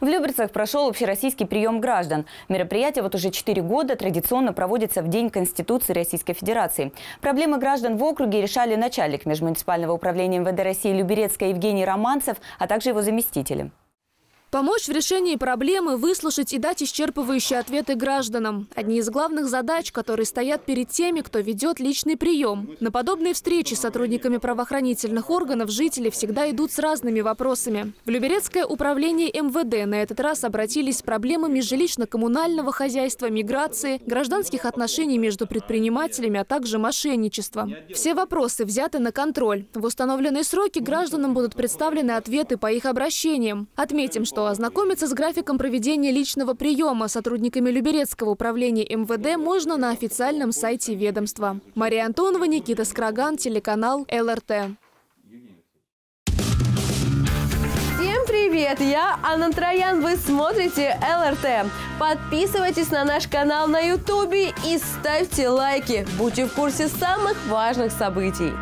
В Люберцах прошел общероссийский прием граждан. Мероприятие вот уже 4 года традиционно проводится в День Конституции Российской Федерации. Проблемы граждан в округе решали начальник межмуниципального управления МВД России Люберецкая Евгений Романцев, а также его заместители. Помочь в решении проблемы, выслушать и дать исчерпывающие ответы гражданам. Одни из главных задач, которые стоят перед теми, кто ведет личный прием. На подобные встречи с сотрудниками правоохранительных органов жители всегда идут с разными вопросами. В Люберецкое управление МВД на этот раз обратились с проблемами жилищно-коммунального хозяйства, миграции, гражданских отношений между предпринимателями, а также мошенничества. Все вопросы взяты на контроль. В установленные сроки гражданам будут представлены ответы по их обращениям. Отметим, что что ознакомиться с графиком проведения личного приема сотрудниками Люберецкого управления МВД можно на официальном сайте ведомства. Мария Антонова, Никита Скраган, телеканал ЛРТ. Всем привет! Я Анна Троян, вы смотрите ЛРТ. Подписывайтесь на наш канал на Ютубе и ставьте лайки. Будьте в курсе самых важных событий.